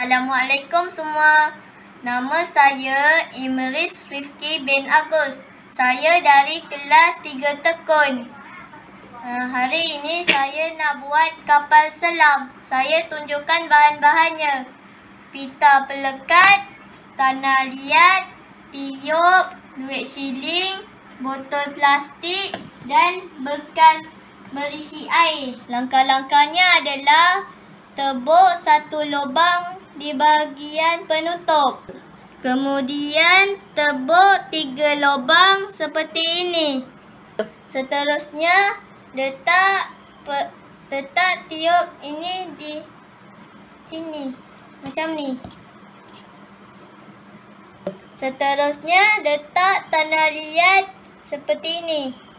Assalamualaikum semua. Nama saya Imris Rifki bin Agus. Saya dari kelas 3 Tekun. Uh, hari ini saya nak buat kapal selam. Saya tunjukkan bahan-bahannya. Pita pelekat, tanah liat, tiup, duit siling, botol plastik dan bekas berisi air. Langkah-langkahnya adalah tebuk satu lubang di bahagian penutup. Kemudian tebuk tiga lubang seperti ini. Seterusnya letak letak tiup ini di sini macam ni. Seterusnya letak tanah liat seperti ini.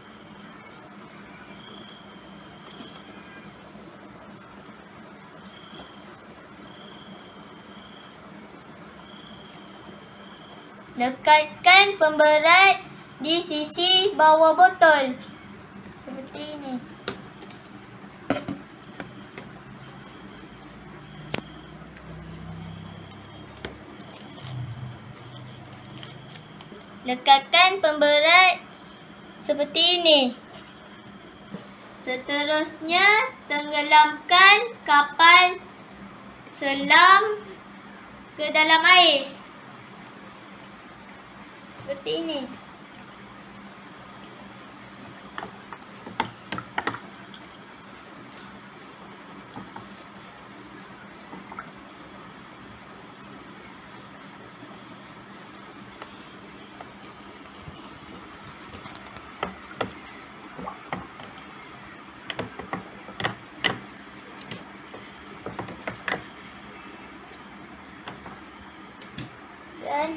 Lekatkan pemberat di sisi bawah botol. Seperti ini. Lekatkan pemberat seperti ini. Seterusnya, tenggelamkan kapal selam ke dalam air seperti ini. Dan